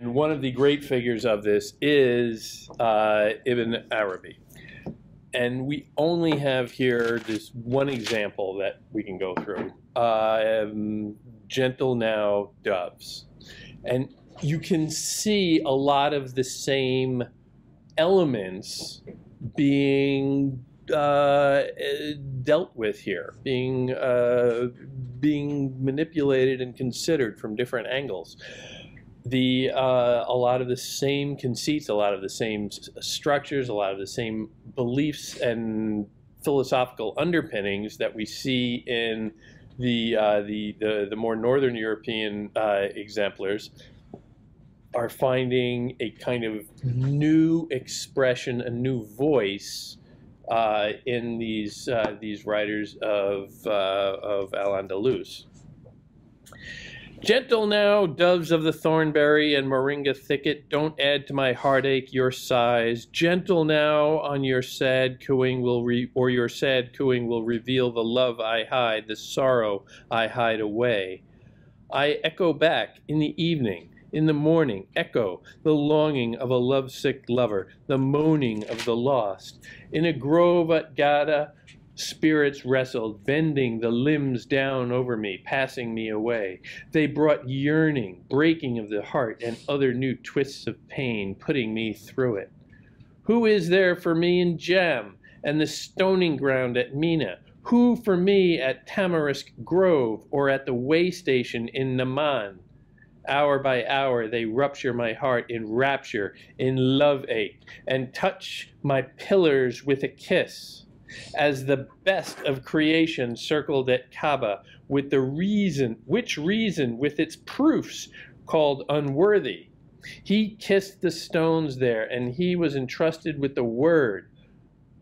And one of the great figures of this is uh, Ibn Arabi. And we only have here this one example that we can go through. Uh, um, gentle now doves. And you can see a lot of the same elements being uh, dealt with here, being uh, being manipulated and considered from different angles. The uh, a lot of the same conceits, a lot of the same structures, a lot of the same beliefs and philosophical underpinnings that we see in the uh, the, the, the more northern European uh, exemplars are finding a kind of new expression, a new voice uh, in these uh, these writers of uh, of Al Andalus. Gentle now, doves of the thornberry and moringa thicket, don't add to my heartache your sighs. Gentle now, on your sad cooing will re- or your sad cooing will reveal the love I hide, the sorrow I hide away. I echo back in the evening, in the morning, echo the longing of a lovesick lover, the moaning of the lost. In a grove at Gada, Spirits wrestled, bending the limbs down over me, passing me away. They brought yearning, breaking of the heart, and other new twists of pain, putting me through it. Who is there for me in Jam and the stoning ground at Mina? Who for me at Tamarisk Grove or at the way station in Naman? Hour by hour they rupture my heart in rapture, in love ache, and touch my pillars with a kiss as the best of creation circled at Kaaba with the reason, which reason with its proofs called unworthy. He kissed the stones there and he was entrusted with the word.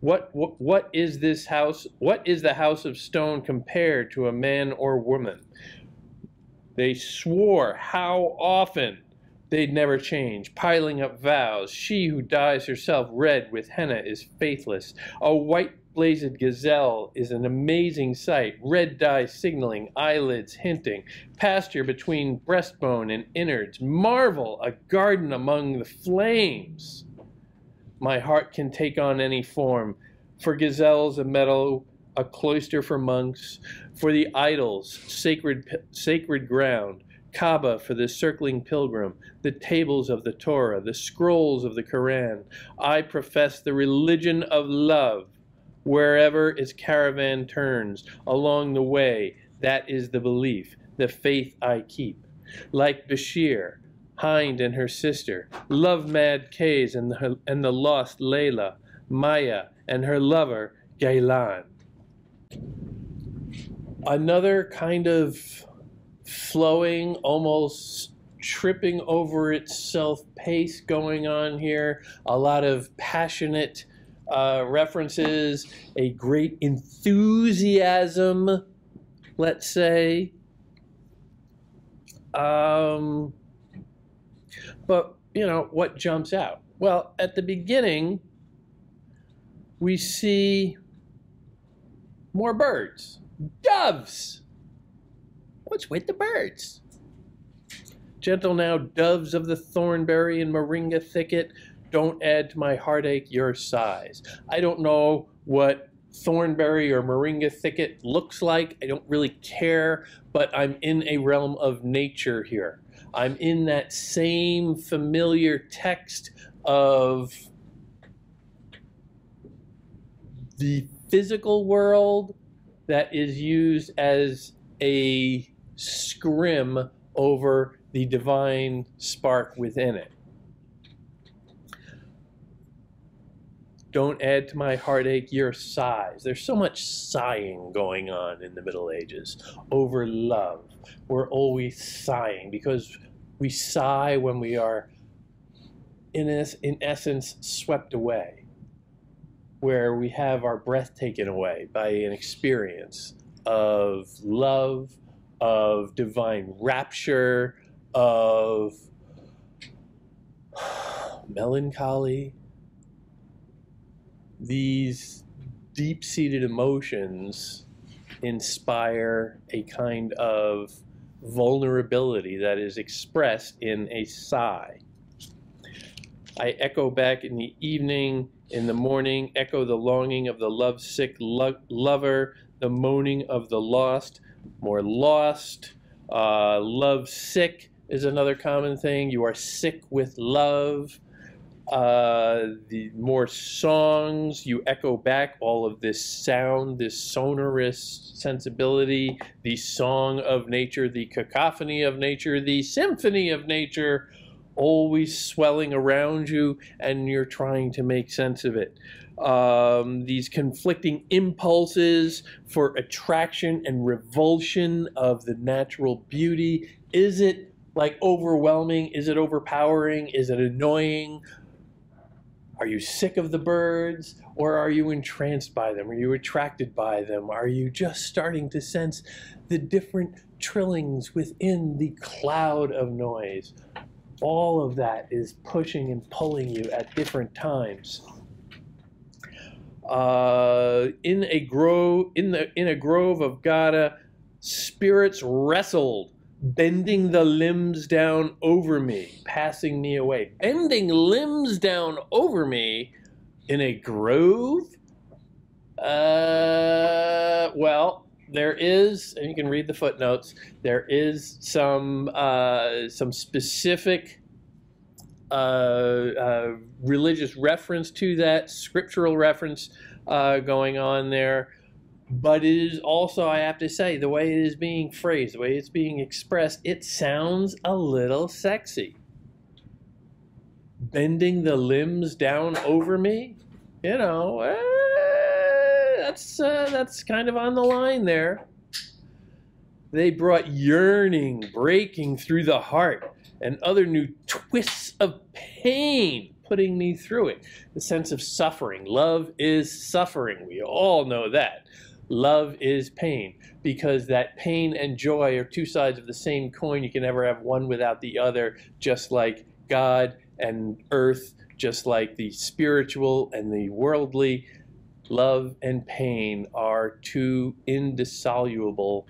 What, what, what is this house? What is the house of stone compared to a man or woman? They swore how often they'd never change, piling up vows. She who dyes herself red with henna is faithless. A white blazed gazelle is an amazing sight. Red dye signaling, eyelids hinting, pasture between breastbone and innards. Marvel, a garden among the flames. My heart can take on any form. For gazelles, a meadow, a cloister for monks. For the idols, sacred, sacred ground. Kaaba for the circling pilgrim, the tables of the Torah, the scrolls of the Koran. I profess the religion of love Wherever its caravan turns along the way, that is the belief, the faith I keep. Like Bashir, Hind and her sister, love mad Kays and, the, and the lost Layla, Maya and her lover Gailan. Another kind of flowing, almost tripping over itself pace going on here, a lot of passionate uh, references a great enthusiasm, let's say. Um, but, you know, what jumps out? Well, at the beginning, we see more birds, doves. What's with the birds? Gentle now, doves of the thornberry and moringa thicket, don't add to my heartache your sighs. I don't know what thornberry or moringa thicket looks like. I don't really care, but I'm in a realm of nature here. I'm in that same familiar text of the physical world that is used as a scrim over the divine spark within it. Don't add to my heartache your sighs. There's so much sighing going on in the Middle Ages over love. We're always sighing because we sigh when we are, in, es- in essence, swept away, where we have our breath taken away by an experience of love, of divine rapture, of melancholy, these deep seated emotions inspire a kind of vulnerability that is expressed in a sigh. I echo back in the evening, in the morning, echo the longing of the lovesick lo- lover, the moaning of the lost, more lost, uh, love sick is another common thing. You are sick with love. Uh, the more songs you echo back all of this sound, this sonorous sensibility, the song of nature, the cacophony of nature, the symphony of nature, always swelling around you, and you're trying to make sense of it. Um, these conflicting impulses for attraction and revulsion of the natural beauty. Is it like overwhelming? Is it overpowering? Is it annoying? Are you sick of the birds or are you entranced by them? Are you attracted by them? Are you just starting to sense the different trillings within the cloud of noise? All of that is pushing and pulling you at different times. Uh, in a grove, in the in a grove of Gada, spirits wrestled bending the limbs down over me, passing me away. Bending limbs down over me in a grove? Uh, well, there is, and you can read the footnotes. There is some uh, some specific uh, uh, religious reference to that, scriptural reference uh, going on there but it is also, I have to say, the way it is being phrased, the way it's being expressed, it sounds a little sexy. Bending the limbs down over me, you know, eh, that's uh, that's kind of on the line there. They brought yearning breaking through the heart and other new twists of pain putting me through it. The sense of suffering. Love is suffering. We all know that love is pain because that pain and joy are two sides of the same coin. You can never have one without the other, just like God and earth, just like the spiritual and the worldly. Love and pain are two indissoluble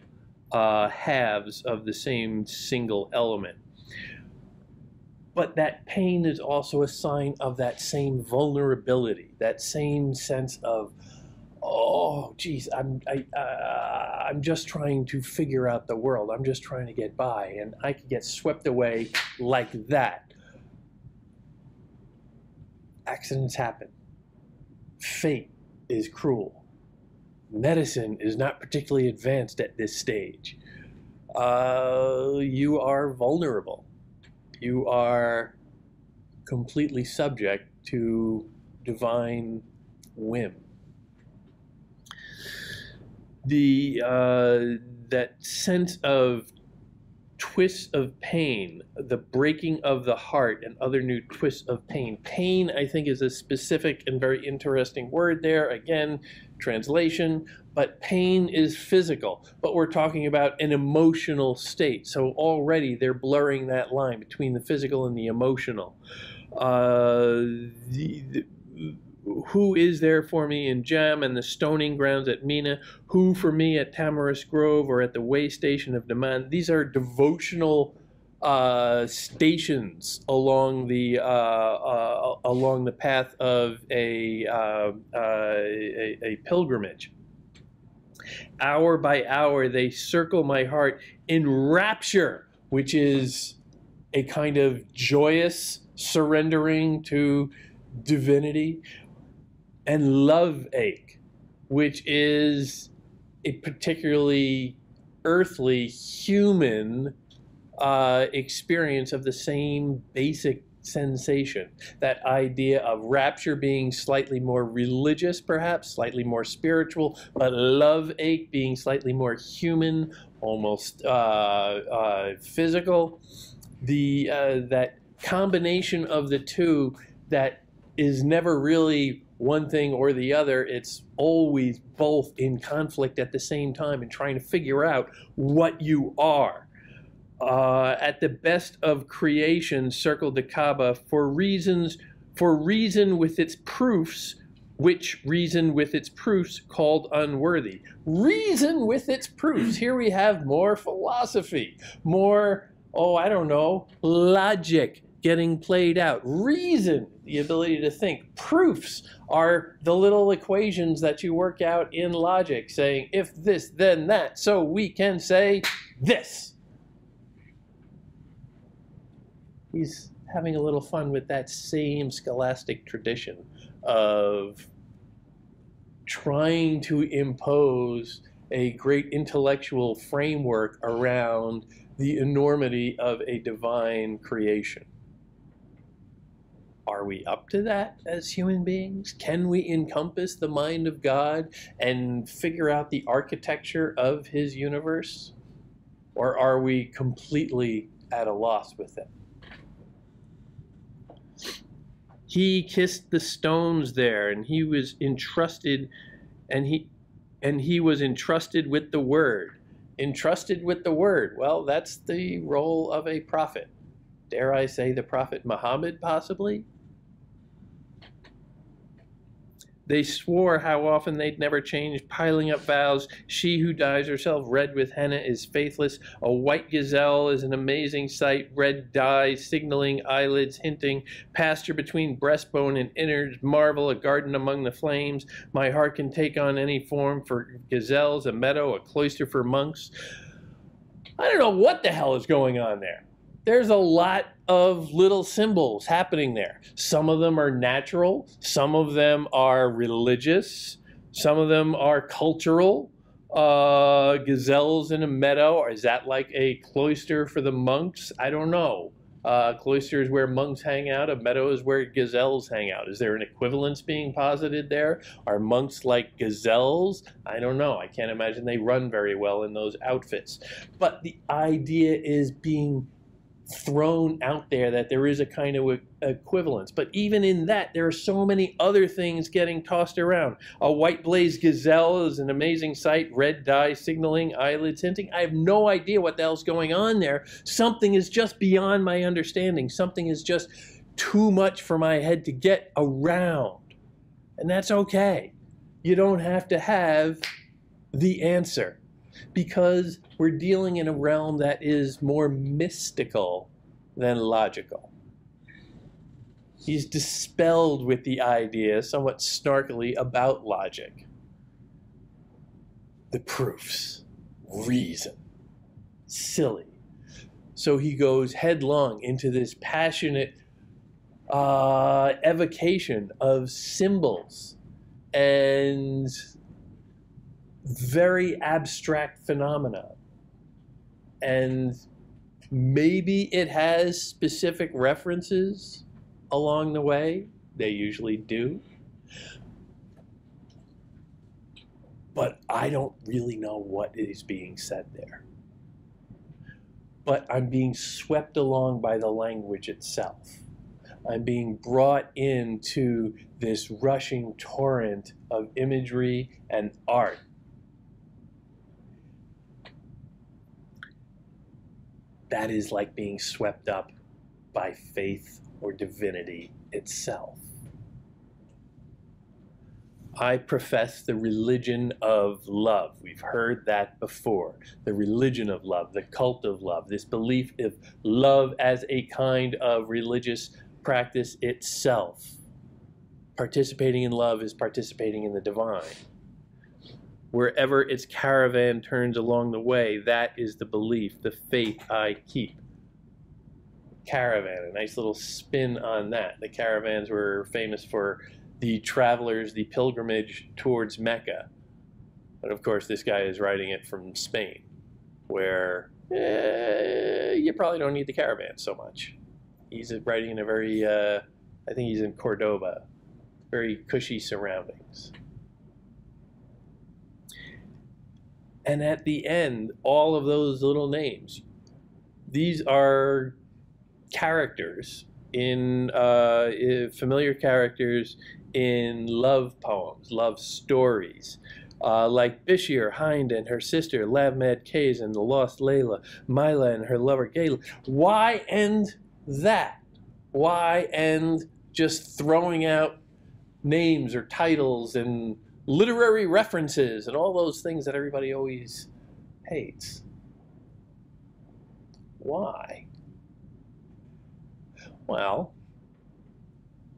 uh, halves of the same single element. But that pain is also a sign of that same vulnerability, that same sense of oh geez i'm I, uh, i'm just trying to figure out the world. I'm just trying to get by and i could get swept away like that. Accidents happen. Fate is cruel. Medicine is not particularly advanced at this stage. Uh, you are vulnerable. You are completely subject to divine whim the uh, that sense of twists of pain, the breaking of the heart, and other new twists of pain. Pain, I think, is a specific and very interesting word there. Again, translation, but pain is physical. But we're talking about an emotional state. So already they're blurring that line between the physical and the emotional. Uh, the, the who is there for me in Jem and the stoning grounds at Mina, who for me at Tamarisk Grove or at the way station of Daman. These are devotional uh, stations along the uh, uh, along the path of a, uh, uh, a, a pilgrimage. Hour by hour, they circle my heart in rapture, which is a kind of joyous surrendering to divinity and love ache, which is a particularly earthly human uh, experience of the same basic sensation. That idea of rapture being slightly more religious, perhaps, slightly more spiritual, but love ache being slightly more human, almost uh, uh, physical. The uh, that combination of the two that is never really one thing or the other. It's always both in conflict at the same time and trying to figure out what you are. Uh, at the best of creation, circled the Kaaba for reasons, for reason with its proofs, which reason with its proofs called unworthy. Reason with its proofs. Here we have more philosophy, more, oh, I don't know, logic getting played out. Reason, the ability to think. Proofs are the little equations that you work out in logic, saying if this, then that, so we can say this. He's having a little fun with that same scholastic tradition of trying to impose a great intellectual framework around the enormity of a divine creation. Are we up to that as human beings? Can we encompass the mind of God and figure out the architecture of his universe? Or are we completely at a loss with it? he kissed the stones there and he was entrusted and he and he was entrusted with the word entrusted with the word well that's the role of a prophet dare i say the prophet muhammad possibly They swore how often they'd never change, piling up vows. She who dyes herself red with henna is faithless. A white gazelle is an amazing sight. Red dye, signaling eyelids, hinting. Pasture between breastbone and innards, marvel, a garden among the flames. My heart can take on any form for gazelles, a meadow, a cloister for monks. I don't know what the hell is going on there there's a lot of little symbols happening there. Some of them are natural, some of them are religious, some of them are cultural. Uh, gazelles in a meadow, or is that like a cloister for the monks? I don't know. Uh, cloister is where monks hang out. A meadow is where gazelles hang out. Is there an equivalence being posited there? Are monks like gazelles? I don't know. I can't imagine they run very well in those outfits. But the idea is being thrown out there that there is a kind of equivalence. But even in that, there are so many other things getting tossed around. A white blaze gazelle is an amazing sight, red dye signaling, eyelids hinting. I have no idea what the hell's going on there. Something is just beyond my understanding. Something is just too much for my head to get around. And that's okay. You don't have to have the answer because we're dealing in a realm that is more mystical than logical. He's dispelled with the idea, somewhat snarkily, about logic. The proofs, reason, silly. So he goes headlong into this passionate uh, evocation of symbols and very abstract phenomena. And maybe it has specific references along the way. They usually do. But I don't really know what is being said there. But I'm being swept along by the language itself. I'm being brought into this rushing torrent of imagery and art that is like being swept up by faith or divinity itself. I profess the religion of love. We've heard that before. The religion of love, the cult of love, this belief of love as a kind of religious practice itself. Participating in love is participating in the divine wherever its caravan turns along the way, that is the belief, the faith I keep. Caravan, a nice little spin on that. The caravans were famous for the travelers, the pilgrimage towards Mecca. But of course, this guy is writing it from Spain, where eh, you probably don't need the caravan so much. He's writing in a very, uh, I think he's in Cordoba, very cushy surroundings. And at the end, all of those little names, these are characters in uh, familiar characters in love poems, love stories. Uh, like Bishir, Hind, and her sister, Lavmed Kays, and the lost Layla, Mila and her lover Gayla. Why end that? Why end just throwing out names or titles and literary references and all those things that everybody always hates. Why? Well,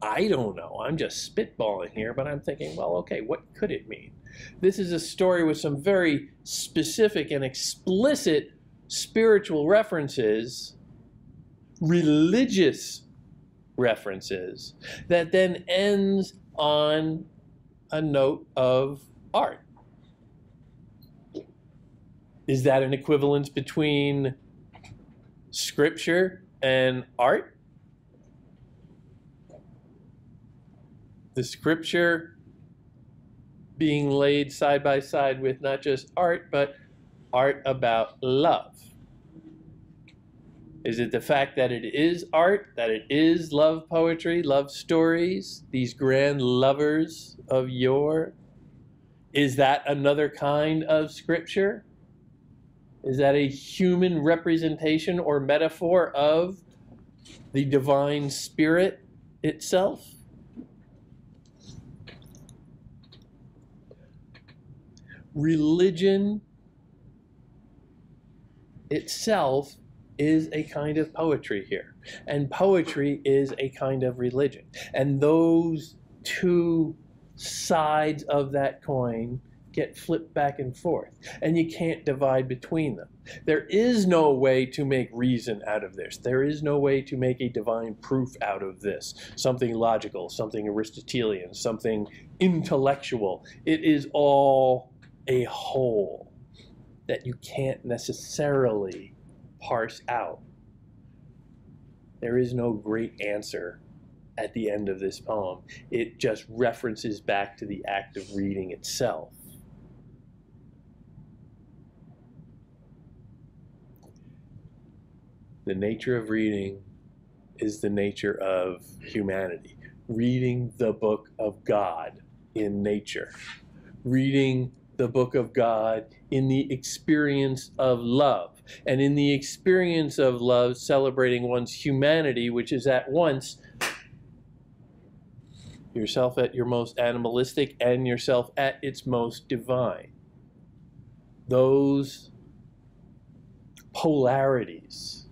I don't know. I'm just spitballing here, but I'm thinking, well, okay, what could it mean? This is a story with some very specific and explicit spiritual references, religious references, that then ends on a note of art. Is that an equivalence between scripture and art? The scripture being laid side by side with not just art, but art about love. Is it the fact that it is art, that it is love poetry, love stories, these grand lovers of yore? Is that another kind of scripture? Is that a human representation or metaphor of the divine spirit itself? Religion itself is a kind of poetry here. And poetry is a kind of religion. And those two sides of that coin get flipped back and forth. And you can't divide between them. There is no way to make reason out of this. There is no way to make a divine proof out of this. Something logical, something Aristotelian, something intellectual. It is all a whole that you can't necessarily parse out. There is no great answer at the end of this poem. It just references back to the act of reading itself. The nature of reading is the nature of humanity. Reading the book of God in nature. Reading the book of God in the experience of love and in the experience of love, celebrating one's humanity, which is at once yourself at your most animalistic and yourself at its most divine. Those polarities,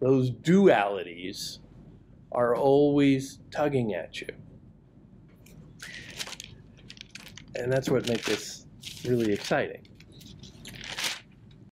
those dualities are always tugging at you. And that's what makes this really exciting.